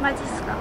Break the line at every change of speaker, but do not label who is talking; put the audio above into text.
マジっすか？